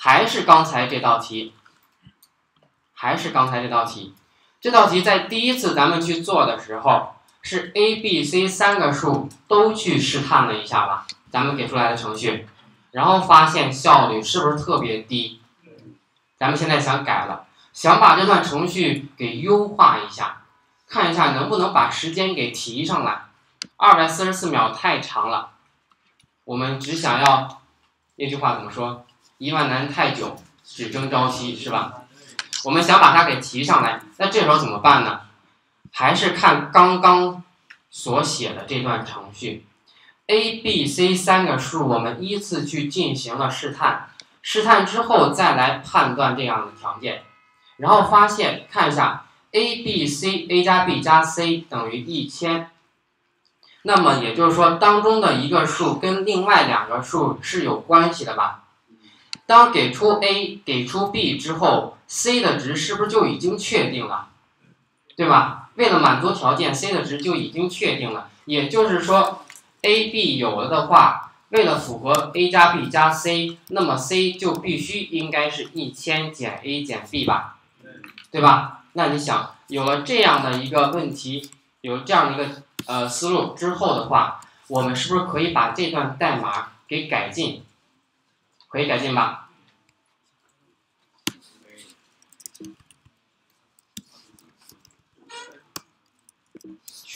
还是刚才这道题，还是刚才这道题。这道题在第一次咱们去做的时候，是 a、b、c 三个数都去试探了一下吧，咱们给出来的程序，然后发现效率是不是特别低？咱们现在想改了，想把这段程序给优化一下，看一下能不能把时间给提上来。二百四十四秒太长了，我们只想要那句话怎么说？一万难太久，只争朝夕，是吧？我们想把它给提上来，那这时候怎么办呢？还是看刚刚所写的这段程序，a、b、c 三个数，我们依次去进行了试探，试探之后再来判断这样的条件，然后发现看一下 a、b、c，a 加 b 加 c 等于一千，那么也就是说当中的一个数跟另外两个数是有关系的吧？当给出 a 给出 b 之后，c 的值是不是就已经确定了，对吧？为了满足条件，c 的值就已经确定了。也就是说，a、b 有了的话，为了符合 a 加 b 加 c，那么 c 就必须应该是一千减 a 减 b 吧，对吧？那你想，有了这样的一个问题，有这样一个呃思路之后的话，我们是不是可以把这段代码给改进？可以改进吧？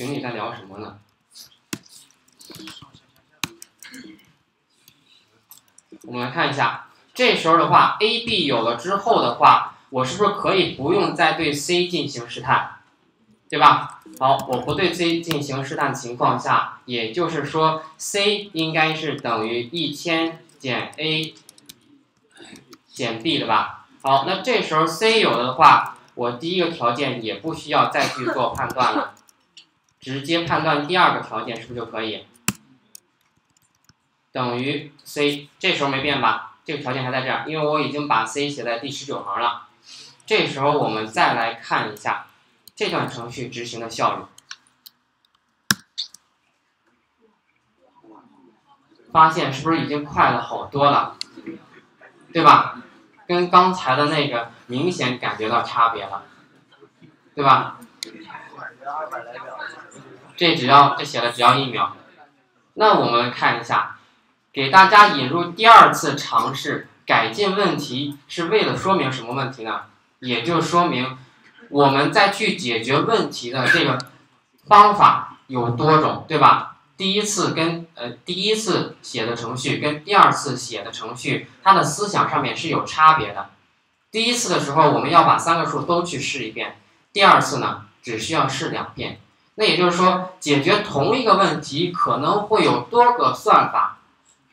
群里在聊什么呢？我们来看一下，这时候的话，a、b 有了之后的话，我是不是可以不用再对 c 进行试探，对吧？好，我不对 c 进行试探的情况下，也就是说，c 应该是等于一千减 a。减 b 的吧，好，那这时候 c 有了的话，我第一个条件也不需要再去做判断了，直接判断第二个条件是不是就可以？等于 c，这时候没变吧？这个条件还在这儿，因为我已经把 c 写在第十九行了。这时候我们再来看一下这段程序执行的效率，发现是不是已经快了好多了？对吧？跟刚才的那个明显感觉到差别了，对吧？这只要这写了只要一秒。那我们看一下，给大家引入第二次尝试改进问题，是为了说明什么问题呢？也就说明我们在去解决问题的这个方法有多种，对吧？第一次跟呃第一次写的程序跟第二次写的程序，它的思想上面是有差别的。第一次的时候，我们要把三个数都去试一遍；第二次呢，只需要试两遍。那也就是说，解决同一个问题可能会有多个算法，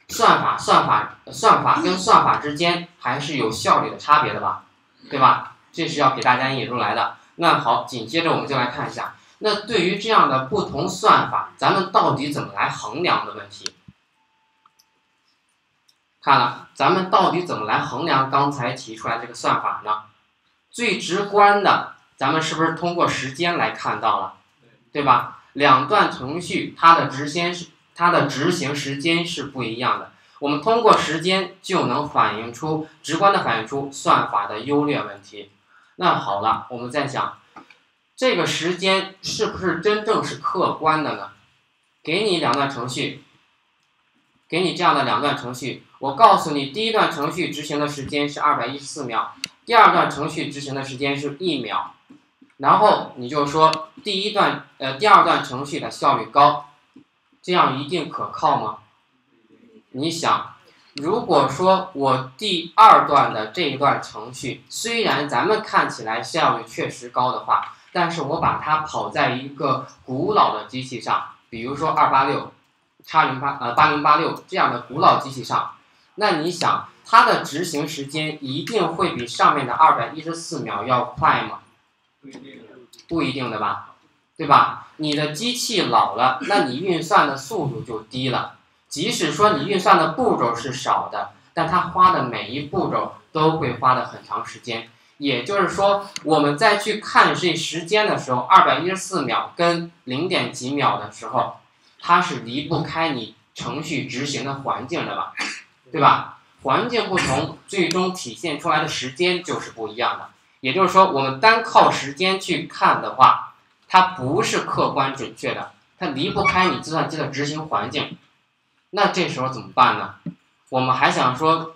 算法算法算法跟算法之间还是有效率的差别的吧，对吧？这是要给大家引入来的。那好，紧接着我们就来看一下。那对于这样的不同算法，咱们到底怎么来衡量的问题？看了，咱们到底怎么来衡量刚才提出来这个算法呢？最直观的，咱们是不是通过时间来看到了，对吧？两段程序它的执行是它的执行时间是不一样的，我们通过时间就能反映出直观的反映出算法的优劣问题。那好了，我们再想。这个时间是不是真正是客观的呢？给你两段程序，给你这样的两段程序，我告诉你，第一段程序执行的时间是二百一十四秒，第二段程序执行的时间是一秒，然后你就说第一段呃第二段程序的效率高，这样一定可靠吗？你想，如果说我第二段的这一段程序虽然咱们看起来效率确实高的话，但是我把它跑在一个古老的机器上，比如说二八六、叉零八呃八零八六这样的古老机器上，那你想它的执行时间一定会比上面的二百一十四秒要快吗？不一定的吧，对吧？你的机器老了，那你运算的速度就低了。即使说你运算的步骤是少的，但它花的每一步骤都会花的很长时间。也就是说，我们在去看这时间的时候，二百一十四秒跟零点几秒的时候，它是离不开你程序执行的环境的吧，对吧？环境不同，最终体现出来的时间就是不一样的。也就是说，我们单靠时间去看的话，它不是客观准确的，它离不开你计算机的执行环境。那这时候怎么办呢？我们还想说，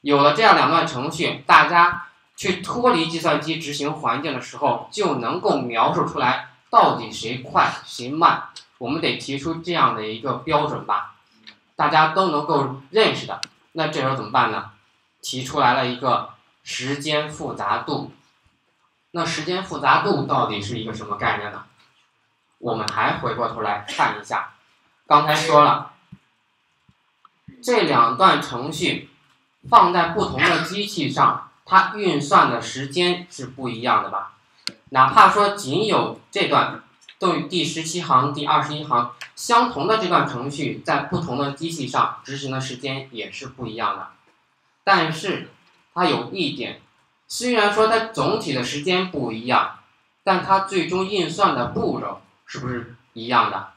有了这样两段程序，大家去脱离计算机执行环境的时候，就能够描述出来到底谁快谁慢。我们得提出这样的一个标准吧，大家都能够认识的。那这时候怎么办呢？提出来了一个时间复杂度。那时间复杂度到底是一个什么概念呢？我们还回过头来看一下，刚才说了，这两段程序放在不同的机器上，它运算的时间是不一样的吧？哪怕说仅有这段对第十七行、第二十一行相同的这段程序，在不同的机器上执行的时间也是不一样的。但是它有一点。虽然说它总体的时间不一样，但它最终运算的步骤是不是一样的？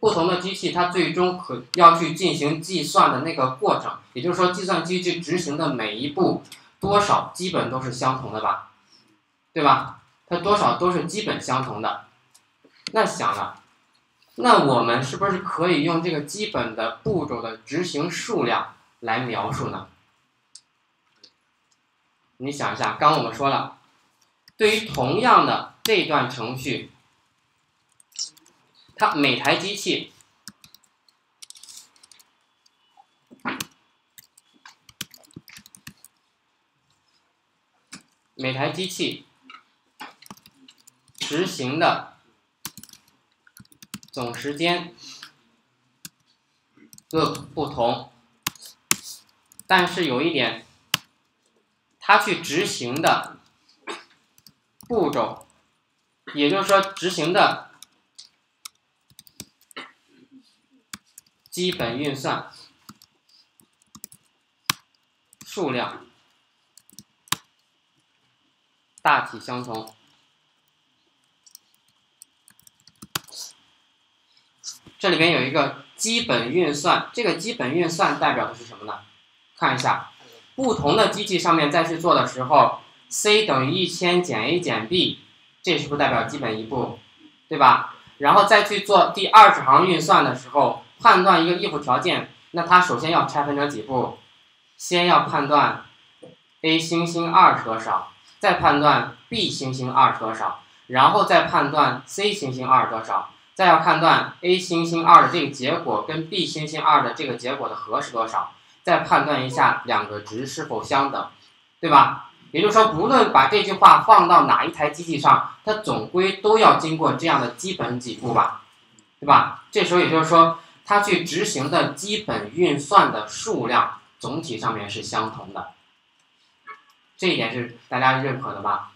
不同的机器它最终可要去进行计算的那个过程，也就是说计算机去执行的每一步多少基本都是相同的吧？对吧？它多少都是基本相同的。那想了，那我们是不是可以用这个基本的步骤的执行数量来描述呢？你想一下，刚刚我们说了，对于同样的这段程序，它每台机器每台机器执行的总时间各不同，但是有一点。它去执行的步骤，也就是说，执行的基本运算数量大体相同。这里边有一个基本运算，这个基本运算代表的是什么呢？看一下。不同的机器上面再去做的时候，c 等于一千减 a 减 b，这是不是代表基本一步，对吧？然后再去做第二十行运算的时候，判断一个 if 条件，那它首先要拆分成几步？先要判断 a 星星二是多少，再判断 b 星星二是多少，然后再判断 c 星星二是多少，再要判断 a 星星二的这个结果跟 b 星星二的这个结果的和是多少。再判断一下两个值是否相等，对吧？也就是说，不论把这句话放到哪一台机器上，它总归都要经过这样的基本几步吧，对吧？这时候也就是说，它去执行的基本运算的数量总体上面是相同的，这一点是大家认可的吧？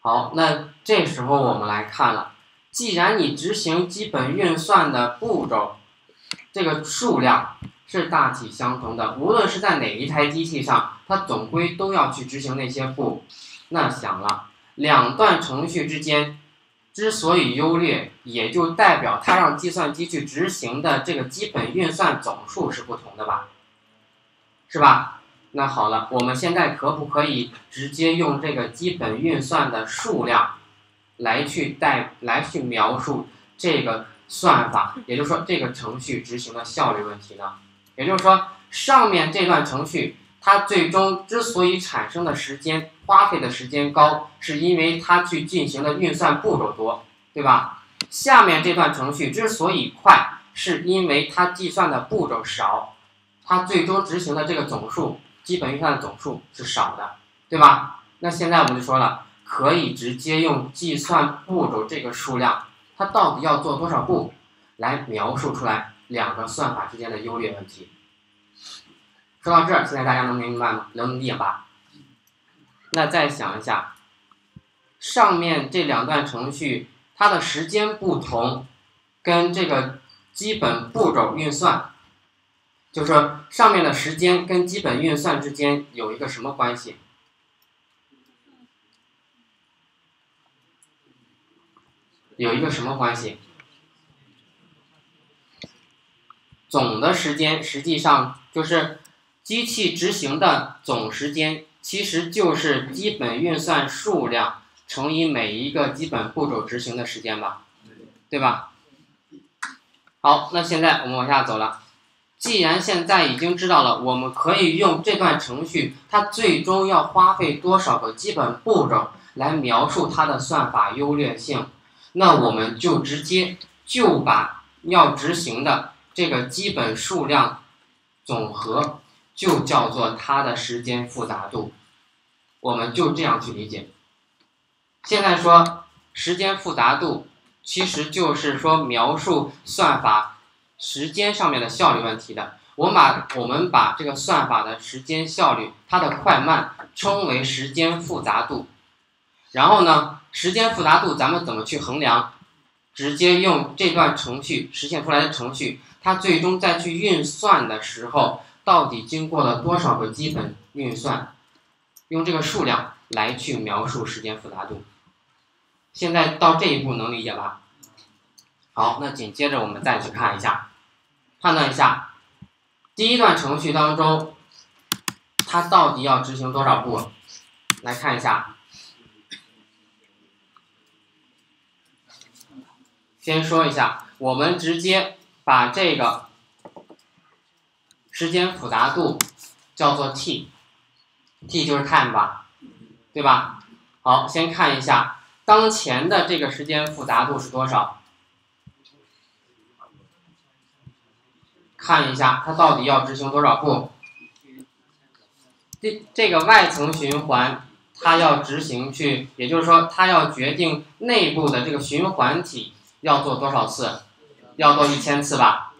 好，那这时候我们来看了，既然你执行基本运算的步骤，这个数量。是大体相同的，无论是在哪一台机器上，它总归都要去执行那些步。那想了，两段程序之间之所以优劣，也就代表它让计算机去执行的这个基本运算总数是不同的吧？是吧？那好了，我们现在可不可以直接用这个基本运算的数量来去代来去描述这个算法，也就是说这个程序执行的效率问题呢？也就是说，上面这段程序它最终之所以产生的时间花费的时间高，是因为它去进行的运算步骤多，对吧？下面这段程序之所以快，是因为它计算的步骤少，它最终执行的这个总数基本运算的总数是少的，对吧？那现在我们就说了，可以直接用计算步骤这个数量，它到底要做多少步，来描述出来。两个算法之间的优劣问题。说到这儿，现在大家能明白吗？能理解吧？那再想一下，上面这两段程序它的时间不同，跟这个基本步骤运算，就是说上面的时间跟基本运算之间有一个什么关系？有一个什么关系？总的时间实际上就是机器执行的总时间其实就是基本运算数量乘以每一个基本步骤执行的时间吧，对吧？好，那现在我们往下走了。既然现在已经知道了，我们可以用这段程序，它最终要花费多少个基本步骤来描述它的算法优劣性，那我们就直接就把要执行的这个基本数量总和。就叫做它的时间复杂度，我们就这样去理解。现在说时间复杂度，其实就是说描述算法时间上面的效率问题的。我们把我们把这个算法的时间效率，它的快慢称为时间复杂度。然后呢，时间复杂度咱们怎么去衡量？直接用这段程序实现出来的程序，它最终再去运算的时候。到底经过了多少个基本运算？用这个数量来去描述时间复杂度。现在到这一步能理解吧？好，那紧接着我们再去看一下，判断一下第一段程序当中，它到底要执行多少步？来看一下，先说一下，我们直接把这个。时间复杂度叫做 t，t 就是 time 吧，对吧？好，先看一下当前的这个时间复杂度是多少？看一下它到底要执行多少步？这这个外层循环它要执行去，也就是说它要决定内部的这个循环体要做多少次？要做一千次吧？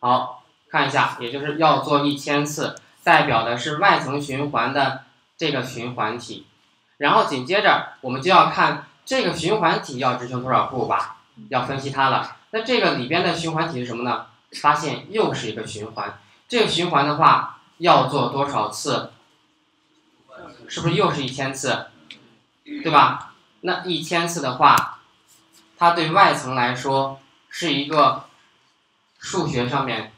好。看一下，也就是要做一千次，代表的是外层循环的这个循环体，然后紧接着我们就要看这个循环体要执行多少步吧，要分析它了。那这个里边的循环体是什么呢？发现又是一个循环，这个循环的话要做多少次？是不是又是一千次？对吧？那一千次的话，它对外层来说是一个数学上面。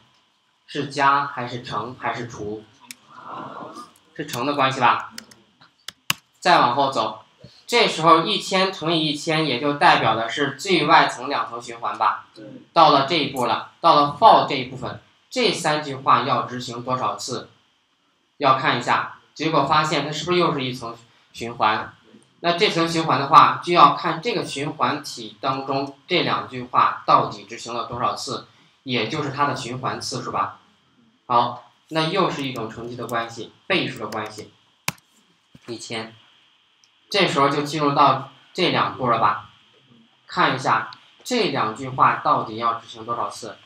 是加还是乘还是除？是乘的关系吧。再往后走，这时候一千乘以一千，也就代表的是最外层两层循环吧。到了这一步了，到了 for 这一部分，这三句话要执行多少次？要看一下，结果发现它是不是又是一层循环？那这层循环的话，就要看这个循环体当中这两句话到底执行了多少次。也就是它的循环次数吧。好，那又是一种乘积的关系，倍数的关系。一千，这时候就进入到这两步了吧？看一下这两句话到底要执行多少次？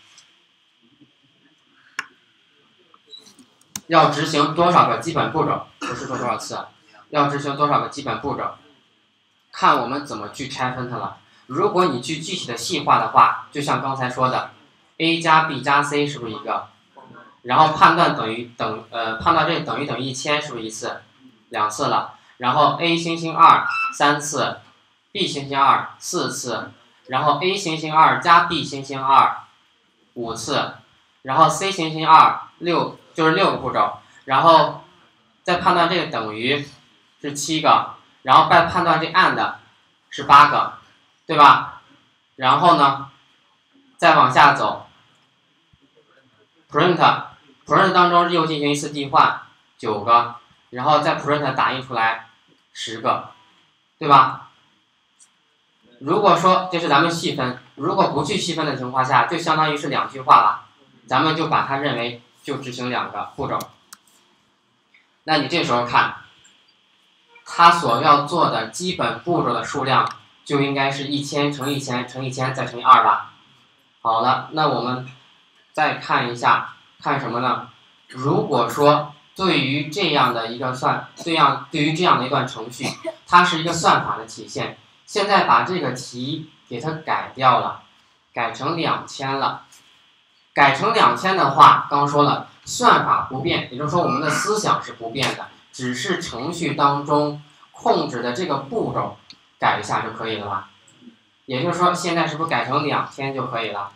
要执行多少个基本步骤？不是说多少次，要执行多少个基本步骤？看我们怎么去拆分它了。如果你去具体的细化的话，就像刚才说的。a 加 b 加 c 是不是一个？然后判断等于等呃判断这等于等于一千是不是一次？两次了。然后 a 星星二三次，b 星星二四次，然后 a 星星二加 b 星星二五次，然后 c 星星二六就是六个步骤，然后再判断这个等于是七个，然后再判断这 and 是八个，对吧？然后呢，再往下走。print，print 当中又进行一次递换，九个，然后再 print 打印出来十个，对吧？如果说这是咱们细分，如果不去细分的情况下，就相当于是两句话了，咱们就把它认为就执行两个步骤。那你这时候看，它所要做的基本步骤的数量就应该是一千乘一千乘一千再乘以二吧。好了，那我们。再看一下，看什么呢？如果说对于这样的一个算，这样对于这样的一段程序，它是一个算法的体现。现在把这个题给它改掉了，改成两千了。改成两千的话，刚说了，算法不变，也就是说我们的思想是不变的，只是程序当中控制的这个步骤改一下就可以了吧？也就是说，现在是不是改成两千就可以了？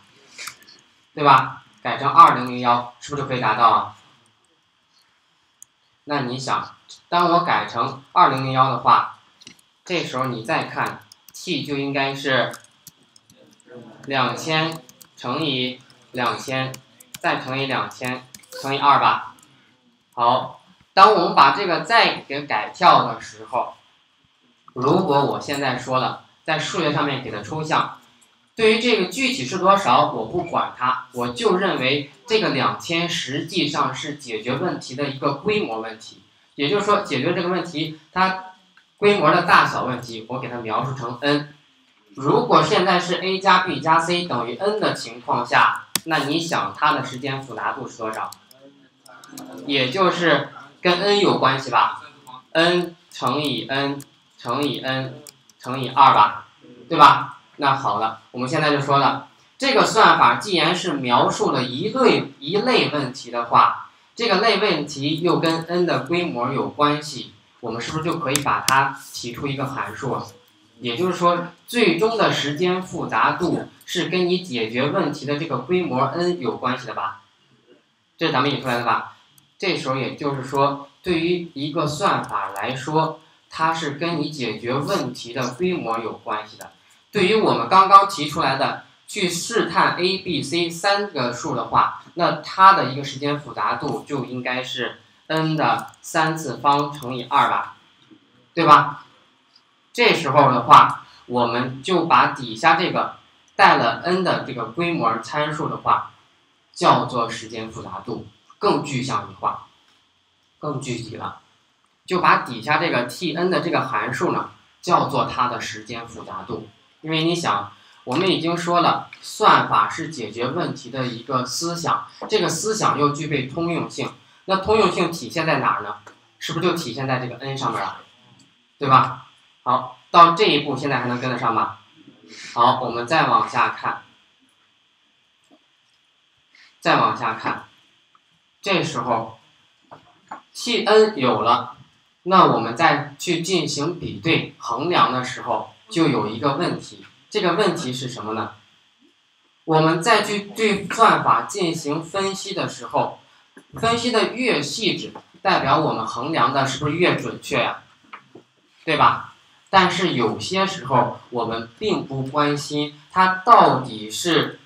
对吧？改成二零零幺，是不是就可以达到啊？那你想，当我改成二零零幺的话，这时候你再看 t 就应该是两千乘以两千，再乘以两千乘以二吧。好，当我们把这个再给改跳的时候，如果我现在说了，在数学上面给的抽象。对于这个具体是多少，我不管它，我就认为这个两千实际上是解决问题的一个规模问题，也就是说，解决这个问题它规模的大小问题，我给它描述成 n。如果现在是 a 加 b 加 c 等于 n 的情况下，那你想它的时间复杂度是多少？也就是跟 n 有关系吧？n 乘以 n 乘以 n 乘以二吧，对吧？那好了，我们现在就说了，这个算法既然是描述了一类一类问题的话，这个类问题又跟 n 的规模有关系，我们是不是就可以把它提出一个函数啊？也就是说，最终的时间复杂度是跟你解决问题的这个规模 n 有关系的吧？这是咱们引出来的吧？这时候也就是说，对于一个算法来说，它是跟你解决问题的规模有关系的。对于我们刚刚提出来的去试探 a、b、c 三个数的话，那它的一个时间复杂度就应该是 n 的三次方乘以二吧，对吧？这时候的话，我们就把底下这个带了 n 的这个规模参数的话，叫做时间复杂度，更具象化、更具体了，就把底下这个 t n 的这个函数呢，叫做它的时间复杂度。因为你想，我们已经说了，算法是解决问题的一个思想，这个思想又具备通用性。那通用性体现在哪儿呢？是不是就体现在这个 n 上面了，对吧？好，到这一步现在还能跟得上吗？好，我们再往下看，再往下看，这时候 t n 有了，那我们再去进行比对衡量的时候。就有一个问题，这个问题是什么呢？我们再去对算法进行分析的时候，分析的越细致，代表我们衡量的是不是越准确呀？对吧？但是有些时候我们并不关心它到底是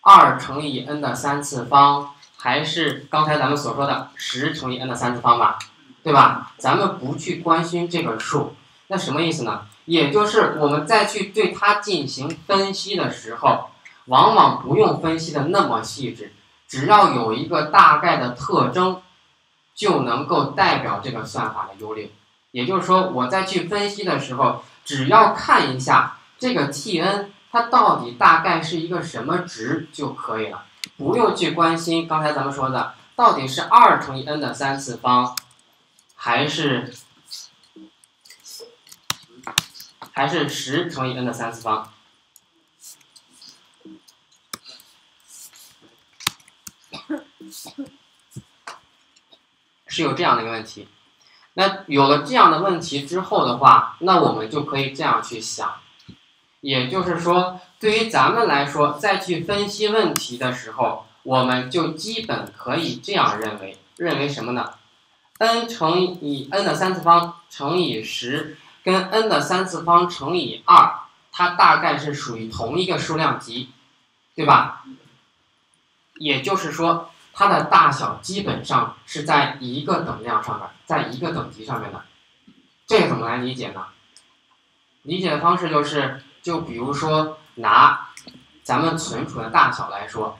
二乘以 n 的三次方，还是刚才咱们所说的十乘以 n 的三次方吧？对吧？咱们不去关心这个数，那什么意思呢？也就是我们再去对它进行分析的时候，往往不用分析的那么细致，只要有一个大概的特征，就能够代表这个算法的优劣。也就是说，我再去分析的时候，只要看一下这个 t n 它到底大概是一个什么值就可以了，不用去关心刚才咱们说的到底是二乘以 n 的三次方，还是。还是十乘以 n 的三次方，是有这样的一个问题。那有了这样的问题之后的话，那我们就可以这样去想，也就是说，对于咱们来说，再去分析问题的时候，我们就基本可以这样认为：认为什么呢？n 乘以 n 的三次方乘以十。跟 n 的三次方乘以二，它大概是属于同一个数量级，对吧？也就是说，它的大小基本上是在一个等量上面，在一个等级上面的。这个怎么来理解呢？理解的方式就是，就比如说拿咱们存储的大小来说，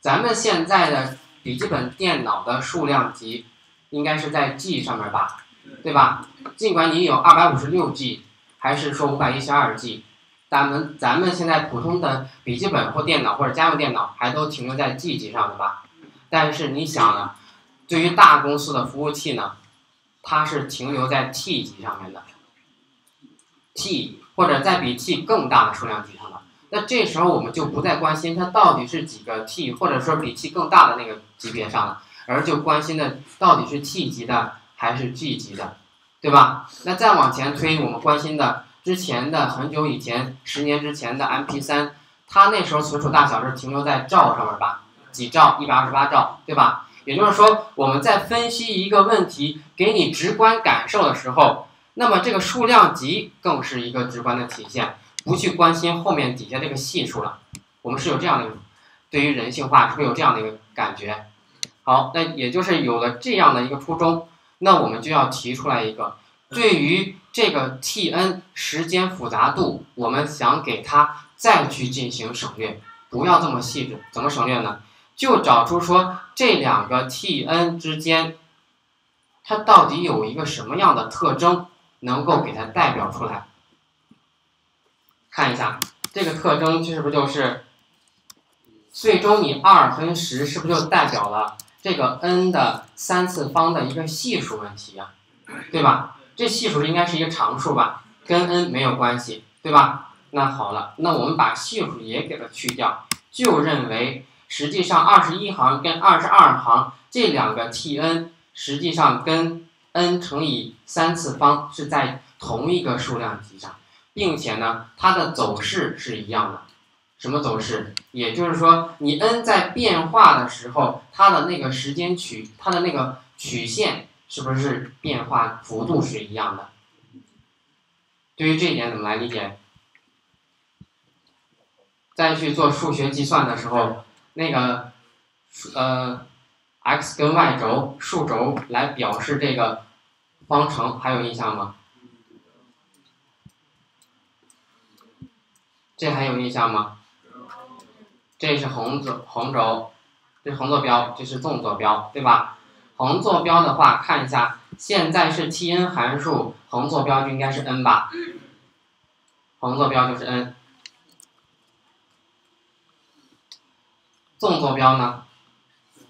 咱们现在的笔记本电脑的数量级应该是在 G 上面吧？对吧？尽管你有二百五十六 G，还是说五百一十二 G，咱们咱们现在普通的笔记本或电脑或者家用电脑还都停留在 G 级上的吧？但是你想呢？对于大公司的服务器呢，它是停留在 T 级上面的，T 或者在比 T 更大的数量级上的。那这时候我们就不再关心它到底是几个 T，或者说比 T 更大的那个级别上了，而就关心的到底是 T 级的。还是 G 级的，对吧？那再往前推，我们关心的之前的很久以前，十年之前的 MP3，它那时候存储大小是停留在兆上面吧？几兆？一百二十八兆，对吧？也就是说，我们在分析一个问题，给你直观感受的时候，那么这个数量级更是一个直观的体现，不去关心后面底下这个系数了。我们是有这样的，对于人性化是不是有这样的一个感觉？好，那也就是有了这样的一个初衷，那我们就要提出来一个，对于这个 t n 时间复杂度，我们想给它再去进行省略。不要这么细致，怎么省略呢？就找出说这两个 t n 之间，它到底有一个什么样的特征，能够给它代表出来。看一下这个特征，是不是就是最终你二分十是不是就代表了这个 n 的三次方的一个系数问题呀？对吧？这系数应该是一个常数吧，跟 n 没有关系，对吧？那好了，那我们把系数也给它去掉，就认为实际上二十一行跟二十二行这两个 t n 实际上跟 n 乘以三次方是在同一个数量级上，并且呢，它的走势是一样的。什么走势？也就是说，你 n 在变化的时候，它的那个时间曲，它的那个曲线是不是变化幅度是一样的？对于这一点怎么来理解？再去做数学计算的时候，那个呃，x 跟 y 轴数轴来表示这个方程，还有印象吗？这还有印象吗？这是横坐横轴，这是横坐标，这是纵坐标，对吧？横坐标的话，看一下，现在是 t n 函数，横坐标就应该是 n 吧？横坐标就是 n。纵坐标呢？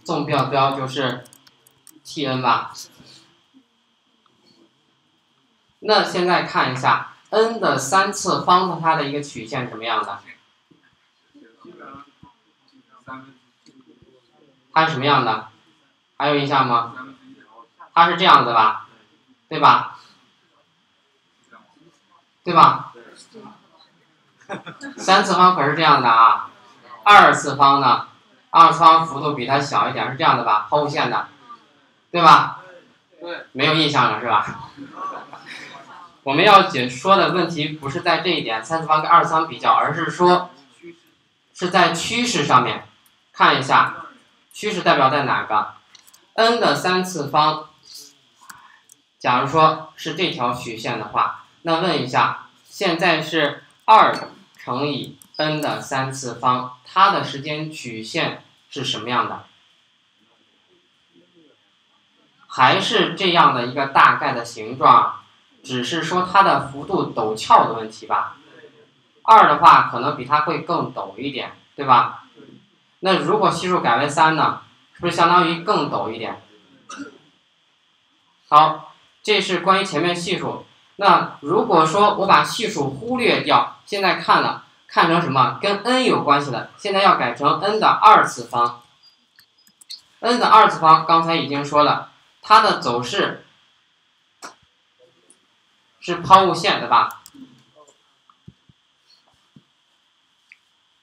纵坐标就是 t n 吧。那现在看一下 n 的三次方的它的一个曲线什么样的？它是什么样的？还有印象吗？它是这样的吧？对吧？对吧？三次方可是这样的啊，二次方呢？二次方幅度比它小一点，是这样的吧？抛物线的，对吧？对。没有印象了是吧？我们要解说的问题不是在这一点，三次方跟二次方比较，而是说是在趋势上面看一下，趋势代表在哪个？n 的三次方，假如说是这条曲线的话，那问一下，现在是二乘以 n 的三次方，它的时间曲线。是什么样的？还是这样的一个大概的形状，只是说它的幅度陡峭的问题吧。二的话可能比它会更陡一点，对吧？那如果系数改为三呢？是不是相当于更陡一点？好，这是关于前面系数。那如果说我把系数忽略掉，现在看了。看成什么？跟 n 有关系的，现在要改成 n 的二次方。n 的二次方刚才已经说了，它的走势是抛物线，对吧？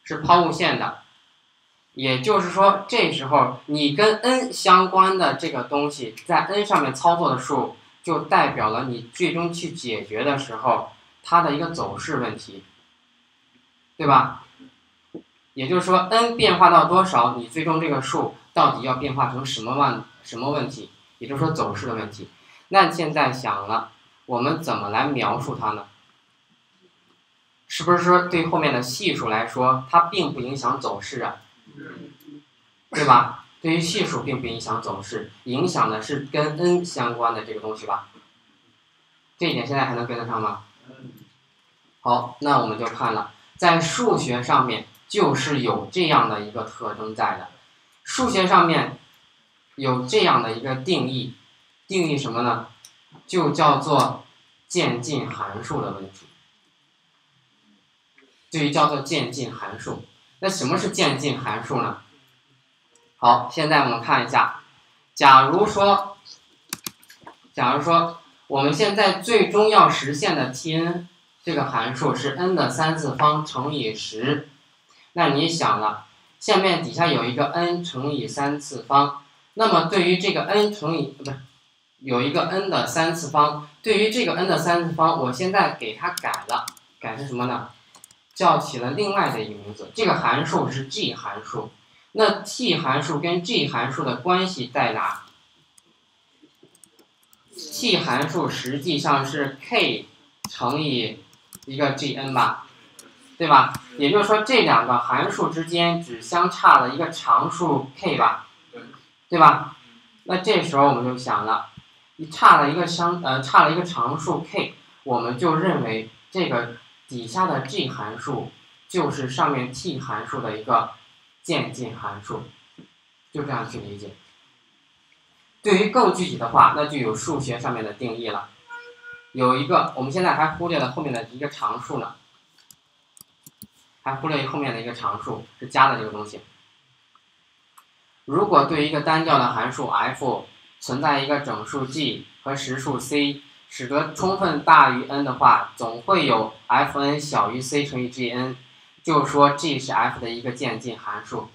是抛物线的，也就是说，这时候你跟 n 相关的这个东西，在 n 上面操作的数，就代表了你最终去解决的时候它的一个走势问题。对吧？也就是说，n 变化到多少，你最终这个数到底要变化成什么问什么问题？也就是说，走势的问题。那现在想了，我们怎么来描述它呢？是不是说对后面的系数来说，它并不影响走势啊？对吧？对于系数并不影响走势，影响的是跟 n 相关的这个东西吧？这一点现在还能跟得上吗？好，那我们就看了。在数学上面就是有这样的一个特征在的，数学上面有这样的一个定义，定义什么呢？就叫做渐进函数的问题。对于叫做渐进函数，那什么是渐进函数呢？好，现在我们看一下，假如说，假如说我们现在最终要实现的 t n。这个函数是 n 的三次方乘以十，那你想了，下面底下有一个 n 乘以三次方，那么对于这个 n 乘以不是有一个 n 的三次方，对于这个 n 的三次方，我现在给它改了，改成什么呢？叫起了另外的一个名字，这个函数是 g 函数。那 t 函数跟 g 函数的关系在哪？t 函数实际上是 k 乘以一个 gn 吧，对吧？也就是说这两个函数之间只相差了一个常数 k 吧，对吧？那这时候我们就想了，你差了一个相呃差了一个常数 k，我们就认为这个。底下的 g 函数就是上面 t 函数的一个渐进函数，就这样去理解。对于更具体的话，那就有数学上面的定义了。有一个，我们现在还忽略了后面的一个常数呢，还忽略后面的一个常数是加的这个东西。如果对一个单调的函数 f 存在一个整数 g 和实数 c。使得充分大于 n 的话，总会有 f(n) 小于 c 乘以 g(n)，就说 g 是 f 的一个渐进函数。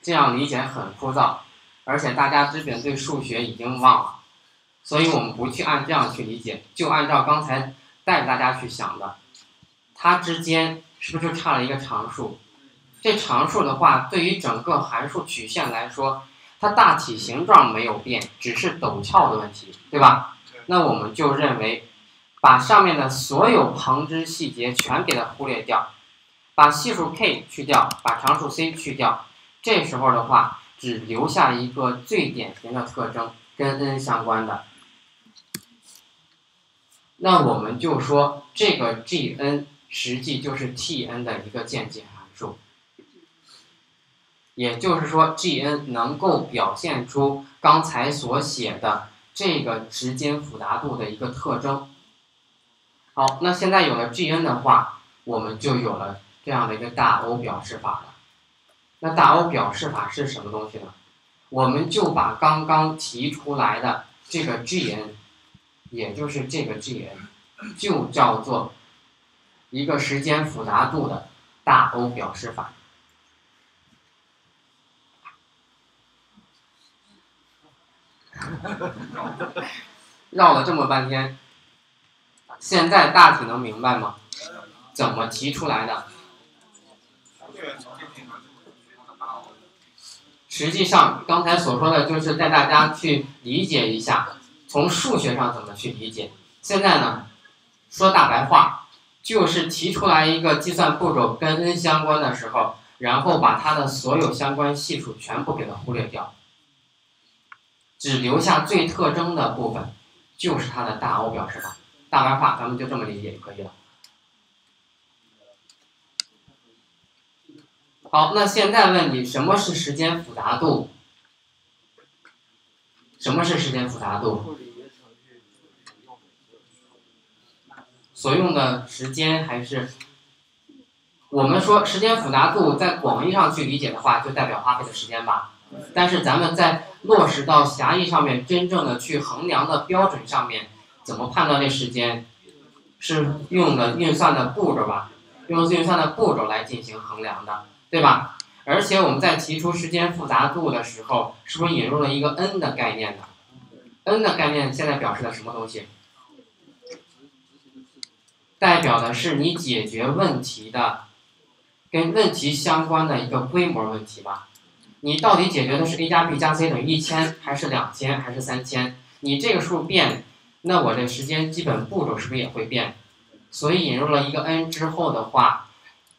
这样理解很枯燥，而且大家基本对数学已经忘了，所以我们不去按这样去理解，就按照刚才带着大家去想的，它之间是不是就差了一个常数？这常数的话，对于整个函数曲线来说，它大体形状没有变，只是陡峭的问题，对吧？那我们就认为，把上面的所有旁支细节全给它忽略掉，把系数 k 去掉，把常数 c 去掉，这时候的话，只留下一个最典型的特征，跟 n 相关的。那我们就说这个 g(n) 实际就是 t(n) 的一个渐进函数，也就是说 g(n) 能够表现出刚才所写的。这个时间复杂度的一个特征。好，那现在有了 g(n) 的话，我们就有了这样的一个大 O 表示法了。那大 O 表示法是什么东西呢？我们就把刚刚提出来的这个 g(n)，也就是这个 g(n)，就叫做一个时间复杂度的大 O 表示法。绕了这么半天，现在大体能明白吗？怎么提出来的？实际上，刚才所说的就是带大家去理解一下，从数学上怎么去理解。现在呢，说大白话，就是提出来一个计算步骤跟 n 相关的时候，然后把它的所有相关系数全部给它忽略掉。只留下最特征的部分，就是它的大 O 表示法。大白话，咱们就这么理解就可以了。好，那现在问你，什么是时间复杂度？什么是时间复杂度？所用的时间还是？我们说时间复杂度，在广义上去理解的话，就代表花费的时间吧。但是咱们在落实到狭义上面，真正的去衡量的标准上面，怎么判断这时间？是用的运算的步骤吧，用运算的步骤来进行衡量的，对吧？而且我们在提出时间复杂度的时候，是不是引入了一个 n 的概念呢？n 的概念现在表示的什么东西？代表的是你解决问题的，跟问题相关的一个规模问题吧。你到底解决的是 a 加 b 加 c 等于一千，还是两千，还是三千？你这个数变，那我这时间基本步骤是不是也会变？所以引入了一个 n 之后的话，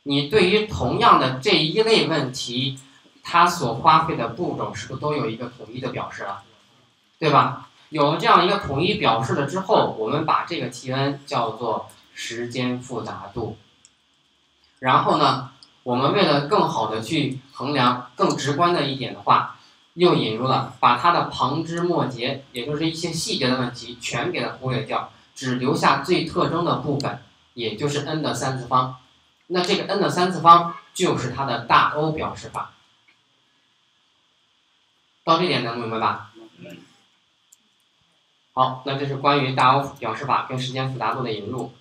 你对于同样的这一类问题，它所花费的步骤是不是都有一个统一的表示了？对吧？有了这样一个统一表示了之后，我们把这个 T(n) 叫做时间复杂度。然后呢？我们为了更好的去衡量，更直观的一点的话，又引入了把它的旁枝末节，也就是一些细节的问题，全给它忽略掉，只留下最特征的部分，也就是 n 的三次方。那这个 n 的三次方就是它的大 O 表示法。到这点能明白吧？好，那这是关于大 O 表示法跟时间复杂度的引入。